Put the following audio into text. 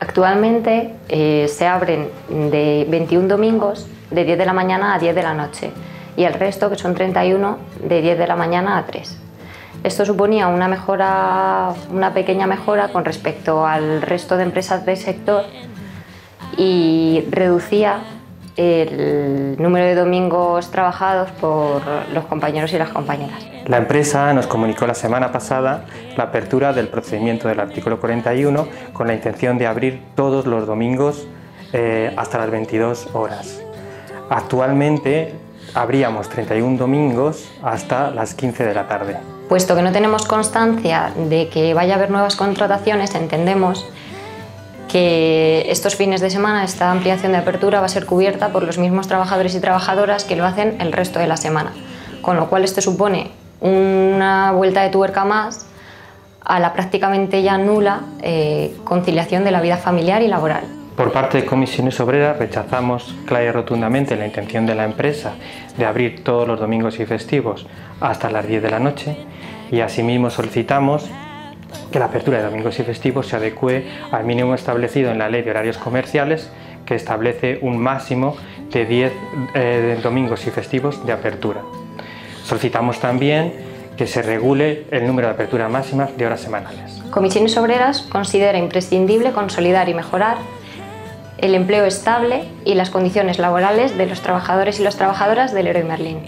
Actualmente eh, se abren de 21 domingos de 10 de la mañana a 10 de la noche y el resto, que son 31, de 10 de la mañana a 3. Esto suponía una, mejora, una pequeña mejora con respecto al resto de empresas del sector y reducía el número de domingos trabajados por los compañeros y las compañeras. La empresa nos comunicó la semana pasada la apertura del procedimiento del artículo 41 con la intención de abrir todos los domingos eh, hasta las 22 horas. Actualmente abríamos 31 domingos hasta las 15 de la tarde. Puesto que no tenemos constancia de que vaya a haber nuevas contrataciones, entendemos que estos fines de semana esta ampliación de apertura va a ser cubierta por los mismos trabajadores y trabajadoras que lo hacen el resto de la semana, con lo cual esto supone una vuelta de tuerca más a la prácticamente ya nula eh, conciliación de la vida familiar y laboral. Por parte de Comisiones Obreras rechazamos clara y rotundamente la intención de la empresa de abrir todos los domingos y festivos hasta las 10 de la noche y asimismo solicitamos que la apertura de domingos y festivos se adecue al mínimo establecido en la Ley de Horarios Comerciales, que establece un máximo de 10 eh, domingos y festivos de apertura. Solicitamos también que se regule el número de aperturas máximas de horas semanales. Comisiones Obreras considera imprescindible consolidar y mejorar el empleo estable y las condiciones laborales de los trabajadores y las trabajadoras del Leroy Merlin.